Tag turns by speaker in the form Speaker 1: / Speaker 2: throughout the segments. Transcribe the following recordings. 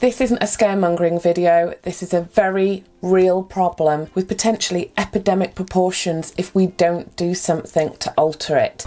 Speaker 1: This isn't a scaremongering video, this is a very real problem with potentially epidemic proportions if we don't do something to alter it.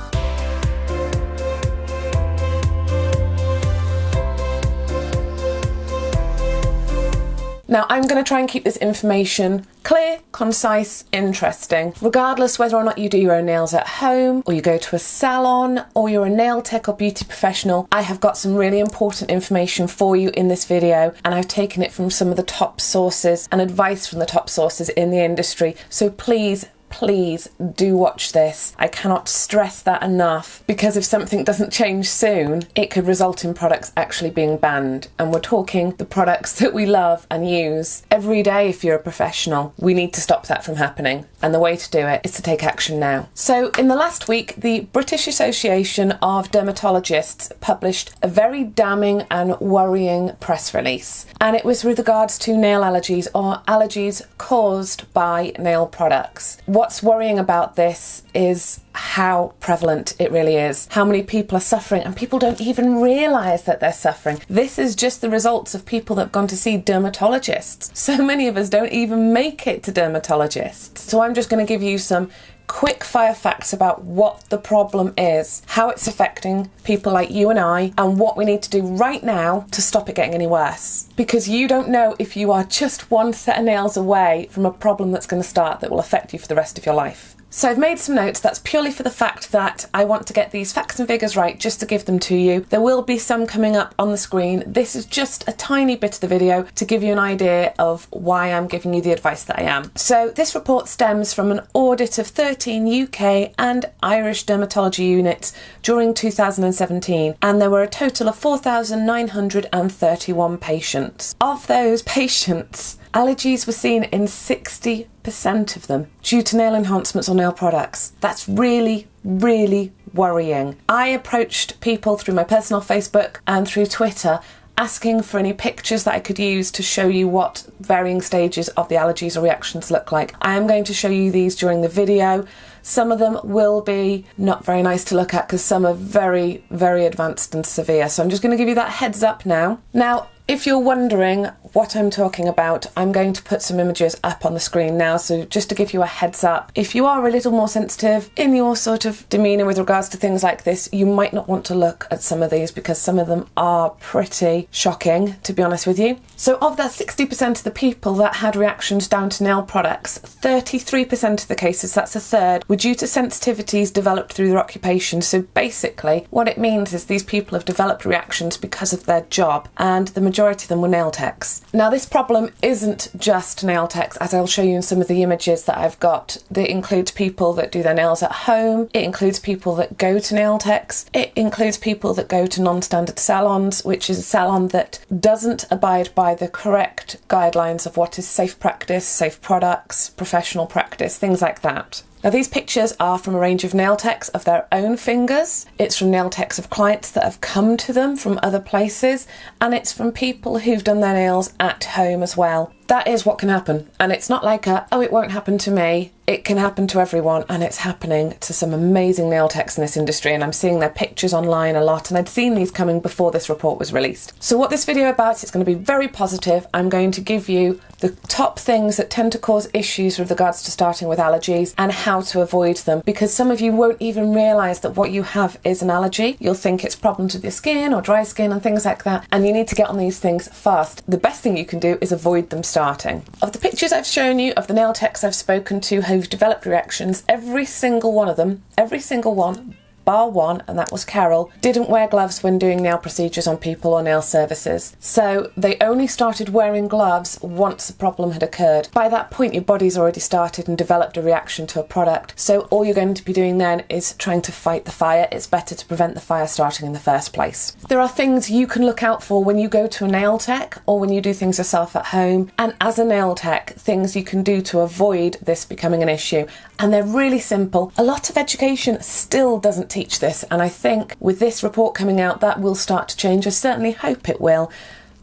Speaker 1: Now, I'm going to try and keep this information clear, concise, interesting, regardless whether or not you do your own nails at home, or you go to a salon, or you're a nail tech or beauty professional. I have got some really important information for you in this video, and I've taken it from some of the top sources and advice from the top sources in the industry. So please please do watch this. I cannot stress that enough because if something doesn't change soon, it could result in products actually being banned. And we're talking the products that we love and use every day if you're a professional. We need to stop that from happening. And the way to do it is to take action now. So, in the last week, the British Association of Dermatologists published a very damning and worrying press release. And it was with regards to nail allergies or allergies caused by nail products. What's worrying about this is how prevalent it really is, how many people are suffering, and people don't even realise that they're suffering. This is just the results of people that have gone to see dermatologists. So many of us don't even make it to dermatologists. So I'm just going to give you some quick fire facts about what the problem is, how it's affecting people like you and I, and what we need to do right now to stop it getting any worse. Because you don't know if you are just one set of nails away from a problem that's going to start that will affect you for the rest of your life. So I've made some notes. That's purely for the fact that I want to get these facts and figures right just to give them to you. There will be some coming up on the screen. This is just a tiny bit of the video to give you an idea of why I'm giving you the advice that I am. So this report stems from an audit of 13 UK and Irish dermatology units during 2017 and there were a total of 4,931 patients. Of those patients, Allergies were seen in 60% of them due to nail enhancements or nail products. That's really, really worrying. I approached people through my personal Facebook and through Twitter asking for any pictures that I could use to show you what varying stages of the allergies or reactions look like. I am going to show you these during the video. Some of them will be not very nice to look at because some are very, very advanced and severe. So I'm just going to give you that heads up now. Now, if you're wondering what I'm talking about, I'm going to put some images up on the screen now. So, just to give you a heads up, if you are a little more sensitive in your sort of demeanour with regards to things like this, you might not want to look at some of these because some of them are pretty shocking, to be honest with you. So, of that 60% of the people that had reactions down to nail products, 33% of the cases, that's a third, were due to sensitivities developed through their occupation. So, basically, what it means is these people have developed reactions because of their job, and the majority of them were nail techs. Now, this problem isn't just nail techs, as I'll show you in some of the images that I've got. It includes people that do their nails at home, it includes people that go to nail techs, it includes people that go to non standard salons, which is a salon that doesn't abide by the correct guidelines of what is safe practice, safe products, professional practice, things like that. Now, these pictures are from a range of nail techs of their own fingers. It's from nail techs of clients that have come to them from other places, and it's from people who've done their nails at home as well. That is what can happen. And it's not like a, oh, it won't happen to me. It can happen to everyone, and it's happening to some amazing nail techs in this industry. And I'm seeing their pictures online a lot, and I'd seen these coming before this report was released. So, what this video about is going to be very positive. I'm going to give you the top things that tend to cause issues with regards to starting with allergies and how to avoid them because some of you won't even realize that what you have is an allergy. You'll think it's problems with your skin or dry skin and things like that, and you need to get on these things fast. The best thing you can do is avoid them starting. Of the pictures I've shown you of the nail techs I've spoken to who've developed reactions, every single one of them, every single one bar one, and that was Carol, didn't wear gloves when doing nail procedures on people or nail services. So they only started wearing gloves once a problem had occurred. By that point, your body's already started and developed a reaction to a product. So all you're going to be doing then is trying to fight the fire. It's better to prevent the fire starting in the first place. There are things you can look out for when you go to a nail tech or when you do things yourself at home. And as a nail tech, things you can do to avoid this becoming an issue. And they're really simple. A lot of education still doesn't teach this, and I think with this report coming out, that will start to change. I certainly hope it will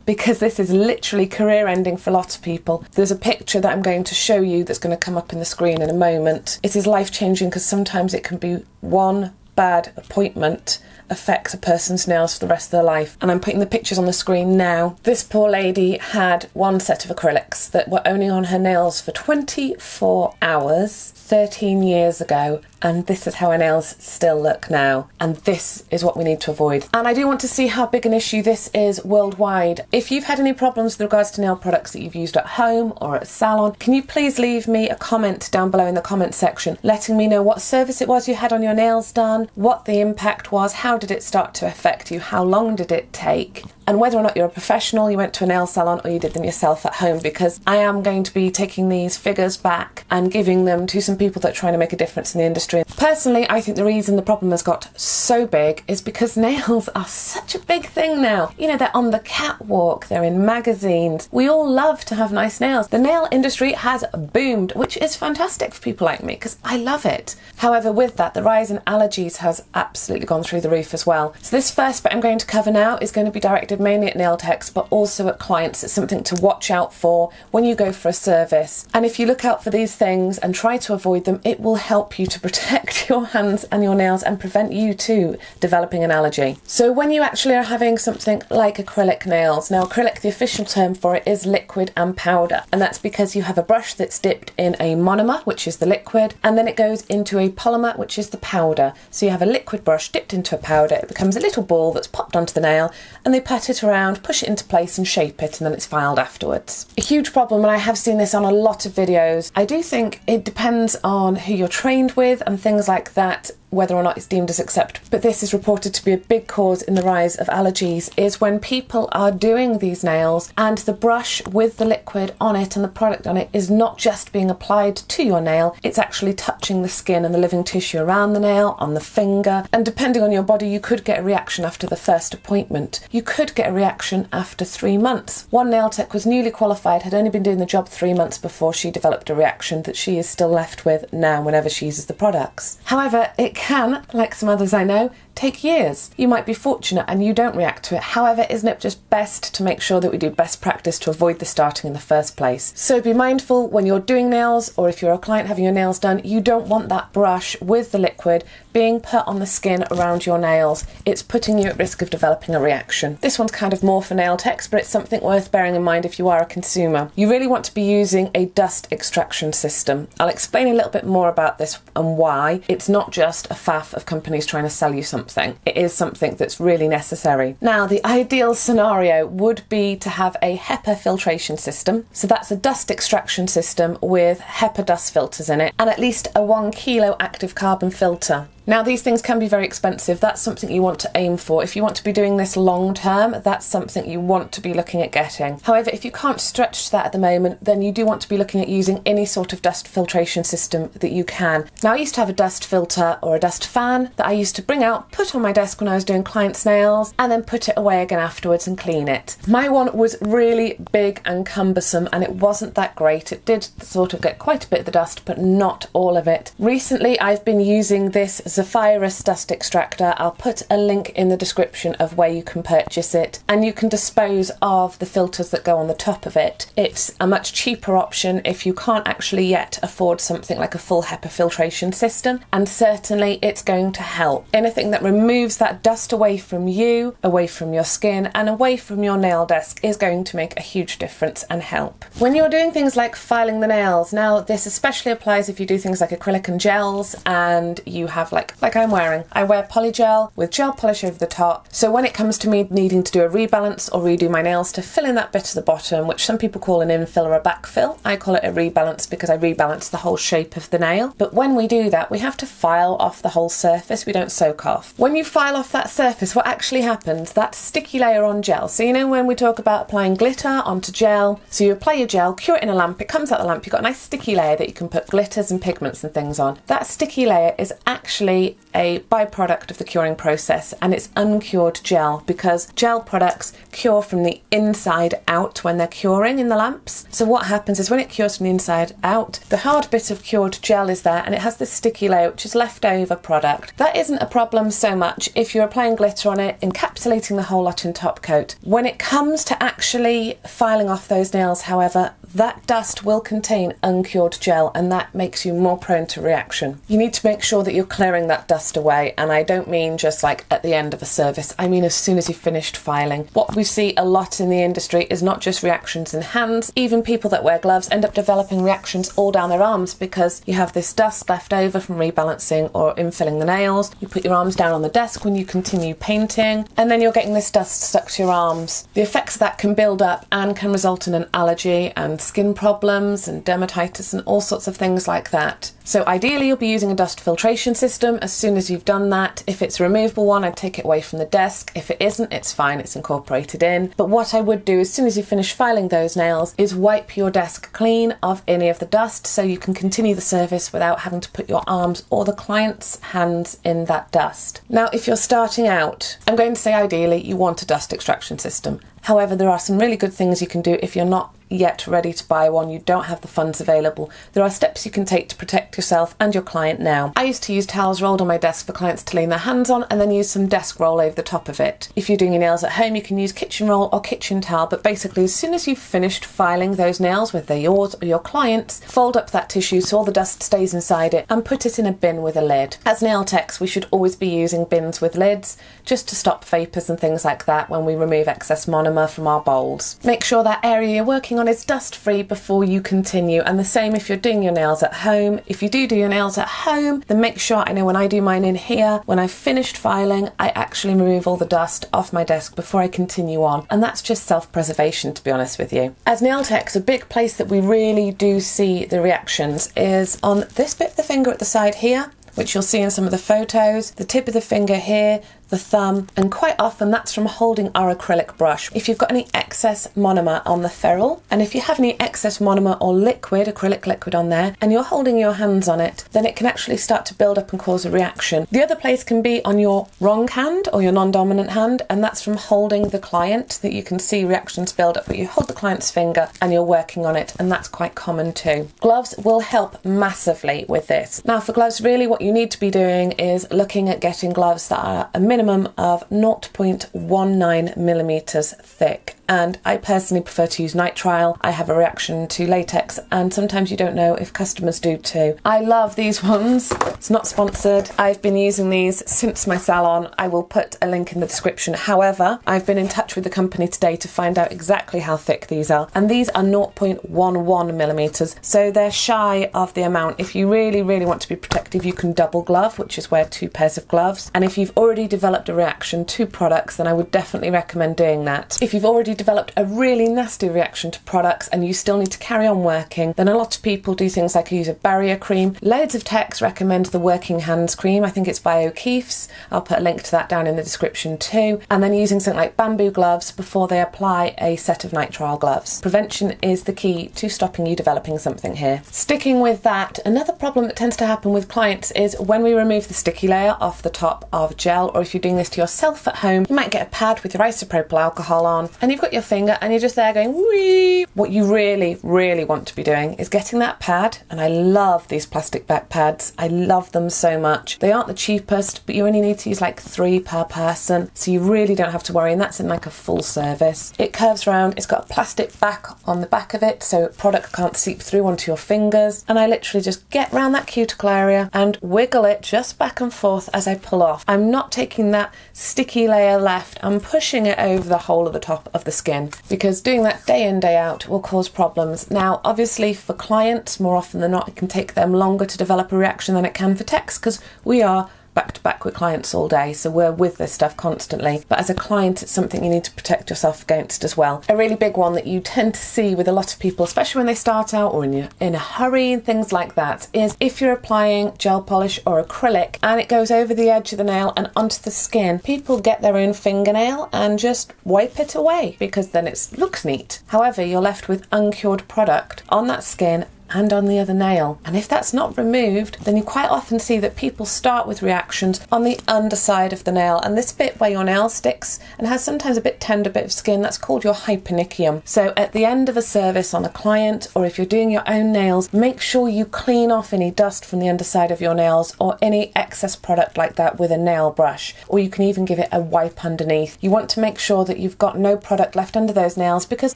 Speaker 1: because this is literally career ending for lots of people. There's a picture that I'm going to show you that's going to come up in the screen in a moment. It is life changing because sometimes it can be one bad appointment affects a person's nails for the rest of their life. And I'm putting the pictures on the screen now. This poor lady had one set of acrylics that were only on her nails for 24 hours 13 years ago, and this is how her nails still look now. And this is what we need to avoid. And I do want to see how big an issue this is worldwide. If you've had any problems with regards to nail products that you've used at home or at a salon, can you please leave me a comment down below in the comment section letting me know what service it was you had on your nails done, what the impact was, how did it start to affect you, how long did it take, and whether or not you're a professional, you went to a nail salon, or you did them yourself at home, because I am going to be taking these figures back and giving them to some people that are trying to make a difference in the industry. Personally, I think the reason the problem has got so big is because nails are such a big thing now. You know, they're on the catwalk, they're in magazines. We all love to have nice nails. The nail industry has boomed, which is fantastic for people like me because I love it. However, with that, the rise in allergies has absolutely gone through the roof as well. So, this first bit I'm going to cover now is going to be directed targeted mainly at nail techs, but also at clients. It's something to watch out for when you go for a service. And if you look out for these things and try to avoid them, it will help you to protect your hands and your nails and prevent you too developing an allergy. So when you actually are having something like acrylic nails, now acrylic, the official term for it is liquid and powder. And that's because you have a brush that's dipped in a monomer, which is the liquid, and then it goes into a polymer, which is the powder. So you have a liquid brush dipped into a powder, it becomes a little ball that's popped onto the nail, and they pat it around, push it into place and shape it, and then it's filed afterwards. A huge problem, and I have seen this on a lot of videos, I do think it depends on who you're trained with and things like that whether or not it's deemed as acceptable. But this is reported to be a big cause in the rise of allergies is when people are doing these nails and the brush with the liquid on it and the product on it is not just being applied to your nail, it's actually touching the skin and the living tissue around the nail, on the finger. And depending on your body, you could get a reaction after the first appointment. You could get a reaction after three months. One nail tech was newly qualified, had only been doing the job three months before she developed a reaction that she is still left with now whenever she uses the products. However, it can, like some others I know, take years. You might be fortunate and you don't react to it. However, isn't it just best to make sure that we do best practice to avoid the starting in the first place? So be mindful when you're doing nails or if you're a client having your nails done, you don't want that brush with the liquid being put on the skin around your nails. It's putting you at risk of developing a reaction. This one's kind of more for nail techs, but it's something worth bearing in mind if you are a consumer. You really want to be using a dust extraction system. I'll explain a little bit more about this and why. It's not just a faff of companies trying to sell you something something. It is something that's really necessary. Now, the ideal scenario would be to have a HEPA filtration system. So that's a dust extraction system with HEPA dust filters in it and at least a one kilo active carbon filter. Now, these things can be very expensive. That's something you want to aim for. If you want to be doing this long term, that's something you want to be looking at getting. However, if you can't stretch that at the moment, then you do want to be looking at using any sort of dust filtration system that you can. Now, I used to have a dust filter or a dust fan that I used to bring out, put on my desk when I was doing clients' nails, and then put it away again afterwards and clean it. My one was really big and cumbersome and it wasn't that great. It did sort of get quite a bit of the dust, but not all of it. Recently, I've been using this Zephyrus dust extractor. I'll put a link in the description of where you can purchase it and you can dispose of the filters that go on the top of it. It's a much cheaper option if you can't actually yet afford something like a full HEPA filtration system and certainly it's going to help. Anything that removes that dust away from you, away from your skin and away from your nail desk is going to make a huge difference and help. When you're doing things like filing the nails, now this especially applies if you do things like acrylic and gels and you have like like I'm wearing. I wear polygel with gel polish over the top. So when it comes to me needing to do a rebalance or redo my nails to fill in that bit at the bottom, which some people call an infill or a backfill, I call it a rebalance because I rebalance the whole shape of the nail. But when we do that, we have to file off the whole surface. We don't soak off. When you file off that surface, what actually happens, that sticky layer on gel. So you know when we talk about applying glitter onto gel, so you apply your gel, cure it in a lamp, it comes out the lamp, you've got a nice sticky layer that you can put glitters and pigments and things on. That sticky layer is actually a byproduct of the curing process and it's uncured gel because gel products cure from the inside out when they're curing in the lamps. So what happens is when it cures from the inside out, the hard bit of cured gel is there and it has this sticky layer which is leftover product. That isn't a problem so much if you're applying glitter on it, encapsulating the whole lot in top coat. When it comes to actually filing off those nails, however, that dust will contain uncured gel and that makes you more prone to reaction. You need to make sure that you're clearing that dust away. And I don't mean just like at the end of a service, I mean as soon as you've finished filing. What we see a lot in the industry is not just reactions in hands, even people that wear gloves end up developing reactions all down their arms because you have this dust left over from rebalancing or infilling the nails. You put your arms down on the desk when you continue painting, and then you're getting this dust stuck to your arms. The effects of that can build up and can result in an allergy and skin problems and dermatitis and all sorts of things like that. So ideally you'll be using a dust filtration system as soon as you've done that. If it's a removable one, I'd take it away from the desk. If it isn't, it's fine, it's incorporated in. But what I would do as soon as you finish filing those nails is wipe your desk clean of any of the dust so you can continue the service without having to put your arms or the client's hands in that dust. Now, if you're starting out, I'm going to say ideally you want a dust extraction system. However, there are some really good things you can do if you're not yet ready to buy one, you don't have the funds available, there are steps you can take to protect yourself and your client now. I used to use towels rolled on my desk for clients to lean their hands on and then use some desk roll over the top of it. If you're doing your nails at home, you can use kitchen roll or kitchen towel, but basically, as soon as you've finished filing those nails, whether they're yours or your client's, fold up that tissue so all the dust stays inside it and put it in a bin with a lid. As nail techs, we should always be using bins with lids just to stop vapours and things like that when we remove excess monomer from our bowls. Make sure that area you're working on is dust free before you continue. And the same if you're doing your nails at home. If you do do your nails at home, then make sure I know when I do mine in here, when I've finished filing, I actually remove all the dust off my desk before I continue on. And that's just self preservation, to be honest with you. As nail techs, a big place that we really do see the reactions is on this bit of the finger at the side here which you'll see in some of the photos, the tip of the finger here, the thumb, and quite often that's from holding our acrylic brush. If you've got any excess monomer on the ferrule, and if you have any excess monomer or liquid, acrylic liquid on there, and you're holding your hands on it, then it can actually start to build up and cause a reaction. The other place can be on your wrong hand or your non-dominant hand, and that's from holding the client that you can see reactions build up, but you hold the client's finger and you're working on it, and that's quite common too. Gloves will help massively with this. Now for gloves, really what you need to be doing is looking at getting gloves that are a minimum of 0.19 millimeters thick and I personally prefer to use nitrile. I have a reaction to latex, and sometimes you don't know if customers do too. I love these ones. It's not sponsored. I've been using these since my salon. I will put a link in the description. However, I've been in touch with the company today to find out exactly how thick these are, and these are 0.11 millimeters, so they're shy of the amount. If you really, really want to be protective, you can double glove, which is wear two pairs of gloves. And if you've already developed a reaction to products, then I would definitely recommend doing that. If you've already developed a really nasty reaction to products and you still need to carry on working, then a lot of people do things like use a barrier cream. Loads of techs recommend the Working Hands cream. I think it's by O'Keeffe's. I'll put a link to that down in the description too. And then using something like bamboo gloves before they apply a set of nitrile gloves. Prevention is the key to stopping you developing something here. Sticking with that, another problem that tends to happen with clients is when we remove the sticky layer off the top of gel, or if you're doing this to yourself at home, you might get a pad with your isopropyl alcohol on, and you've got your finger and you're just there going wee. What you really, really want to be doing is getting that pad, and I love these plastic back pads. I love them so much. They aren't the cheapest, but you only need to use like three per person, so you really don't have to worry, and that's in like a full service. It curves around, it's got a plastic back on the back of it, so product can't seep through onto your fingers, and I literally just get around that cuticle area and wiggle it just back and forth as I pull off. I'm not taking that sticky layer left, I'm pushing it over the whole of the top of the skin because doing that day in, day out will cause problems. Now, obviously, for clients, more often than not, it can take them longer to develop a reaction than it can for techs because we are back to back with clients all day, so we're with this stuff constantly. But as a client, it's something you need to protect yourself against as well. A really big one that you tend to see with a lot of people, especially when they start out or in, in a hurry and things like that, is if you're applying gel polish or acrylic and it goes over the edge of the nail and onto the skin, people get their own fingernail and just wipe it away because then it looks neat. However, you're left with uncured product on that skin and on the other nail. And if that's not removed, then you quite often see that people start with reactions on the underside of the nail. And this bit where your nail sticks and has sometimes a bit tender bit of skin, that's called your hyponychium. So at the end of a service on a client, or if you're doing your own nails, make sure you clean off any dust from the underside of your nails or any excess product like that with a nail brush. Or you can even give it a wipe underneath. You want to make sure that you've got no product left under those nails because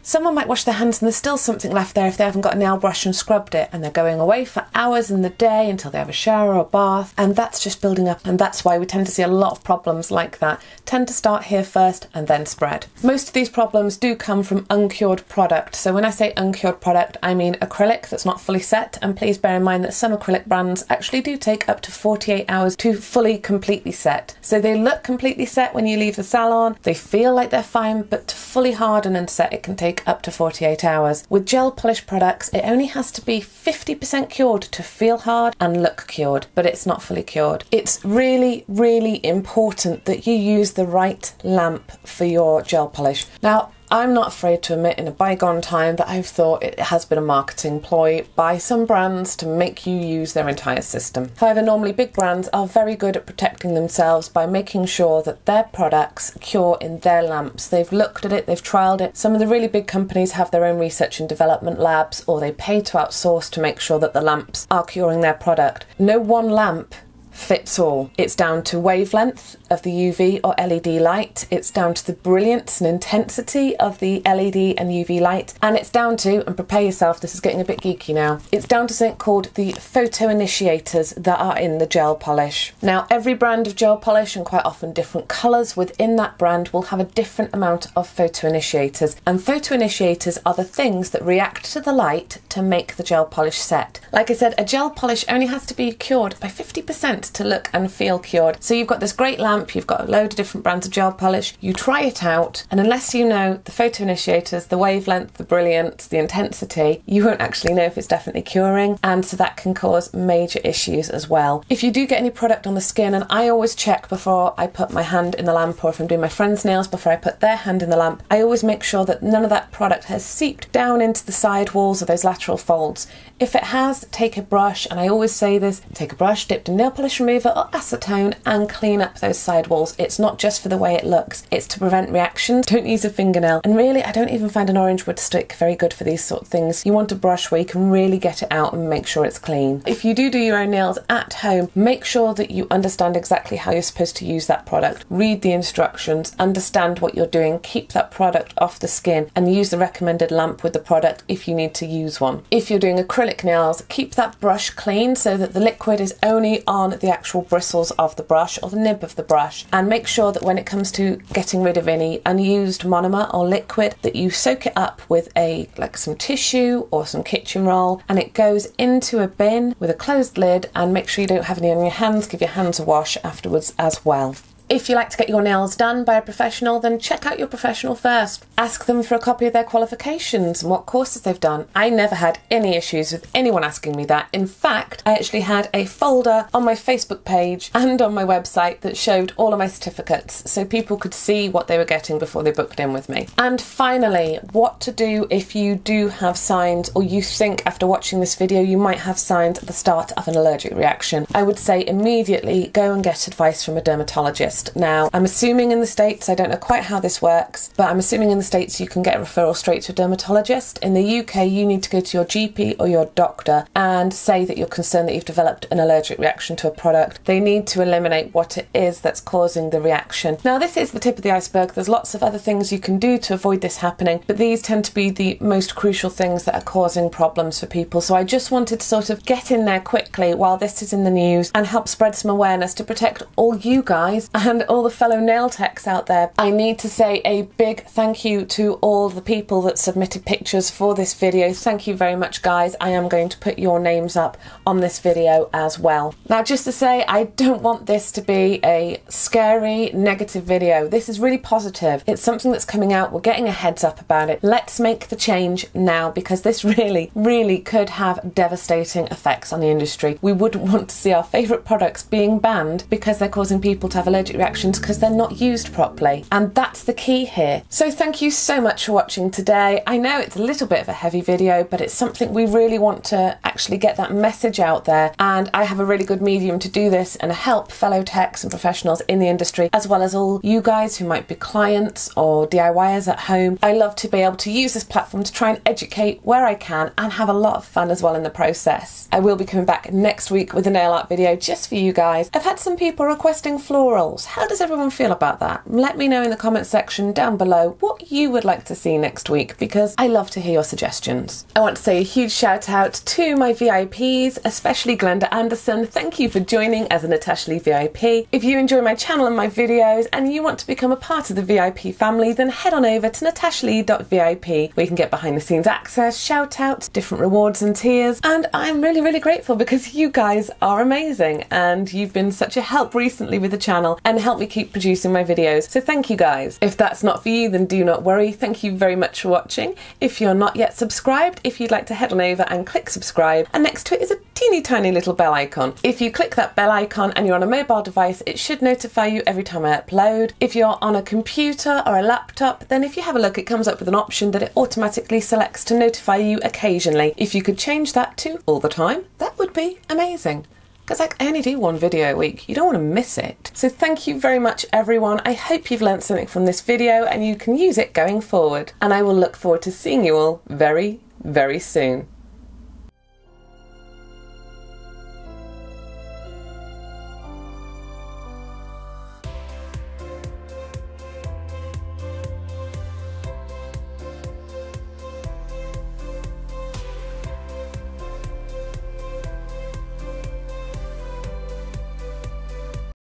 Speaker 1: someone might wash their hands and there's still something left there if they haven't got a nail brush and scrub it and they're going away for hours in the day until they have a shower or bath, and that's just building up. And that's why we tend to see a lot of problems like that tend to start here first and then spread. Most of these problems do come from uncured product. So when I say uncured product, I mean acrylic that's not fully set. And please bear in mind that some acrylic brands actually do take up to 48 hours to fully completely set. So they look completely set when you leave the salon, they feel like they're fine, but to fully harden and set, it can take up to 48 hours. With gel polish products, it only has to be 50% cured to feel hard and look cured, but it's not fully cured. It's really, really important that you use the right lamp for your gel polish. Now, I'm not afraid to admit in a bygone time that I've thought it has been a marketing ploy by some brands to make you use their entire system. However, normally big brands are very good at protecting themselves by making sure that their products cure in their lamps. They've looked at it, they've trialed it. Some of the really big companies have their own research and development labs or they pay to outsource to make sure that the lamps are curing their product. No one lamp fits all. It's down to wavelength of the UV or LED light, it's down to the brilliance and intensity of the LED and UV light, and it's down to, and prepare yourself, this is getting a bit geeky now, it's down to something called the photo initiators that are in the gel polish. Now, every brand of gel polish and quite often different colours within that brand will have a different amount of photo initiators, and photo initiators are the things that react to the light to make the gel polish set. Like I said, a gel polish only has to be cured by 50% to look and feel cured. So you've got this great lamp, you've got a load of different brands of gel polish, you try it out, and unless you know the photo initiators, the wavelength, the brilliance, the intensity, you won't actually know if it's definitely curing, and so that can cause major issues as well. If you do get any product on the skin, and I always check before I put my hand in the lamp, or if I'm doing my friend's nails before I put their hand in the lamp, I always make sure that none of that product has seeped down into the side walls or those lateral folds. If it has, take a brush, and I always say this take a brush dipped in nail polish remover or acetone and clean up those side walls. It's not just for the way it looks, it's to prevent reactions. Don't use a fingernail. And really, I don't even find an orange wood stick very good for these sort of things. You want a brush where you can really get it out and make sure it's clean. If you do do your own nails at home, make sure that you understand exactly how you're supposed to use that product. Read the instructions, understand what you're doing, keep that product off the skin, and use the recommended lamp with the product if you need to use one. If you're doing acrylic nails, keep that brush clean so that the liquid is only on the actual bristles of the brush or the nib of the brush. And make sure that when it comes to getting rid of any unused monomer or liquid, that you soak it up with a like some tissue or some kitchen roll and it goes into a bin with a closed lid and make sure you don't have any on your hands, give your hands a wash afterwards as well. If you like to get your nails done by a professional, then check out your professional first. Ask them for a copy of their qualifications and what courses they've done. I never had any issues with anyone asking me that. In fact, I actually had a folder on my Facebook page and on my website that showed all of my certificates so people could see what they were getting before they booked in with me. And finally, what to do if you do have signs or you think after watching this video you might have signs at the start of an allergic reaction. I would say immediately go and get advice from a dermatologist. Now, I'm assuming in the States, I don't know quite how this works, but I'm assuming in the States you can get a referral straight to a dermatologist. In the UK, you need to go to your GP or your doctor and say that you're concerned that you've developed an allergic reaction to a product. They need to eliminate what it is that's causing the reaction. Now, this is the tip of the iceberg. There's lots of other things you can do to avoid this happening, but these tend to be the most crucial things that are causing problems for people. So I just wanted to sort of get in there quickly while this is in the news and help spread some awareness to protect all you guys and all the fellow nail techs out there. I need to say a big thank you to all the people that submitted pictures for this video. Thank you very much, guys. I am going to put your names up on this video as well. Now, just to say, I don't want this to be a scary, negative video. This is really positive. It's something that's coming out. We're getting a heads up about it. Let's make the change now because this really, really could have devastating effects on the industry. We wouldn't want to see our favourite products being banned because they're causing people to have allergic reactions because they're not used properly. And that's the key here. So thank you so much for watching today. I know it's a little bit of a heavy video, but it's something we really want to actually get that message out there. And I have a really good medium to do this and help fellow techs and professionals in the industry, as well as all you guys who might be clients or DIYers at home. I love to be able to use this platform to try and educate where I can and have a lot of fun as well in the process. I will be coming back next week with a nail art video just for you guys. I've had some people requesting florals How does everyone feel about that? Let me know in the comment section down below what you would like to see next week because I love to hear your suggestions. I want to say a huge shout out to my VIPs, especially Glenda Anderson. Thank you for joining as a Natasha Lee VIP. If you enjoy my channel and my videos and you want to become a part of the VIP family, then head on over to natashalee.vip where you can get behind the scenes access, shout outs, different rewards and tiers. And I'm really, really grateful because you guys are amazing and you've been such a help recently with the channel and helped me keep producing my videos. So thank you guys. If that's not for you, then do not worry. Thank you very much for watching. If you're not yet subscribed, if you'd like to head on over and click subscribe, and next to it is a teeny tiny little bell icon. If you click that bell icon and you're on a mobile device, it should notify you every time I upload. If you're on a computer or a laptop, then if you have a look, it comes up with an option that it automatically selects to notify you occasionally. If you could change that to all the time, that would be amazing because I only do one video a week. You don't want to miss it. So thank you very much, everyone. I hope you've learned something from this video and you can use it going forward. And I will look forward to seeing you all very, very soon.